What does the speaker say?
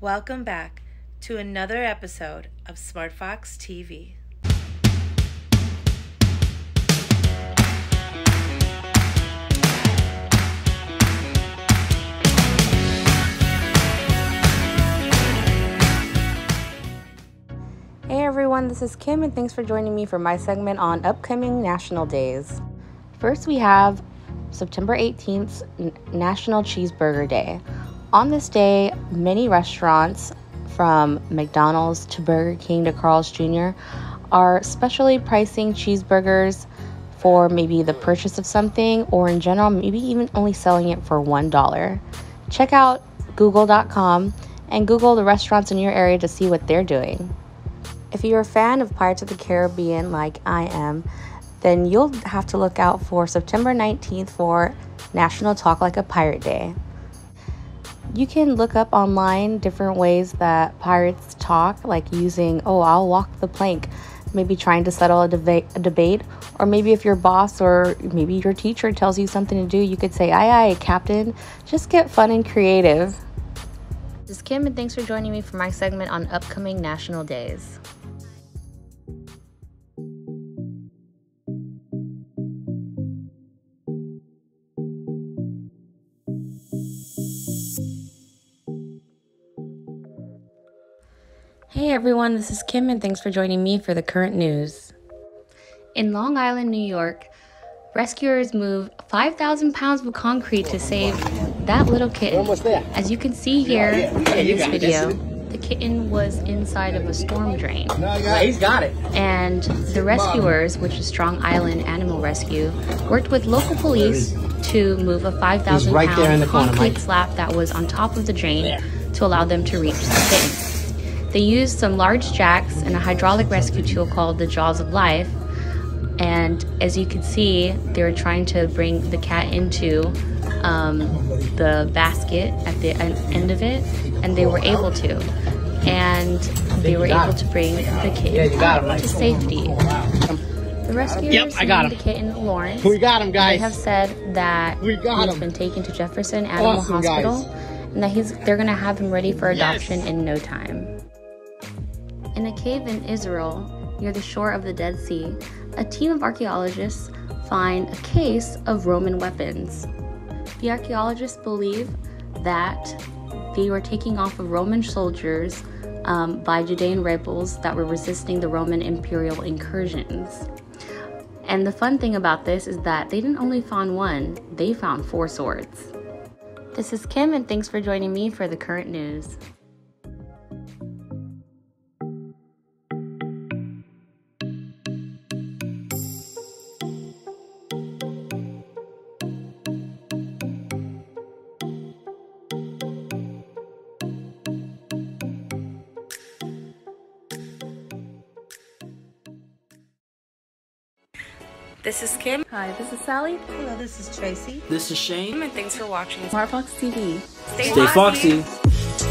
Welcome back to another episode of SmartFox TV. Hey everyone, this is Kim, and thanks for joining me for my segment on upcoming national days. First, we have September 18th, National Cheeseburger Day. On this day, many restaurants, from McDonald's to Burger King to Carl's Jr., are specially pricing cheeseburgers for maybe the purchase of something or in general, maybe even only selling it for $1. Check out google.com and Google the restaurants in your area to see what they're doing. If you're a fan of Pirates of the Caribbean like I am, then you'll have to look out for September 19th for National Talk Like a Pirate Day. You can look up online different ways that pirates talk, like using, oh, I'll walk the plank, maybe trying to settle a, deba- a debate, or maybe if your boss or maybe your teacher tells you something to do, you could say, aye, aye, Captain. Just get fun and creative. This is Kim, and thanks for joining me for my segment on upcoming national days. Hey everyone, this is Kim, and thanks for joining me for the current news. In Long Island, New York, rescuers move 5,000 pounds of concrete to save that little kitten. As you can see here in this video, the kitten was inside of a storm drain. he's got it. And the rescuers, which is Strong Island Animal Rescue, worked with local police to move a 5,000 right pound corner, concrete Mike. slab that was on top of the drain to allow them to reach the kitten. They used some large jacks and a hydraulic rescue tool called the Jaws of Life. And as you can see, they were trying to bring the cat into um, the basket at the end of it, and they were able to. And they were able to bring the kitten you got him, out Mike. to safety. The rescuers Yep, I got him. the kitten Lawrence. We got him, guys. They have said that We got he's him. been taken to Jefferson Animal Awesome, guys. Hospital, and that he's they're gonna have him ready for adoption in no time. In a cave in Israel, near the shore of the Dead Sea, a team of archaeologists find a case of Roman weapons. The archaeologists believe that they were taking off of Roman soldiers um, by Judean rebels that were resisting the Roman imperial incursions. And the fun thing about this is that they didn't only find one, they found four swords. This is Kim, and thanks for joining me for the current news. This is Kim. Hi, this is Sally. Hello, this is Tracy. This is Shane. And thanks for watching. SmartFox TV. Stay, Stay foxy.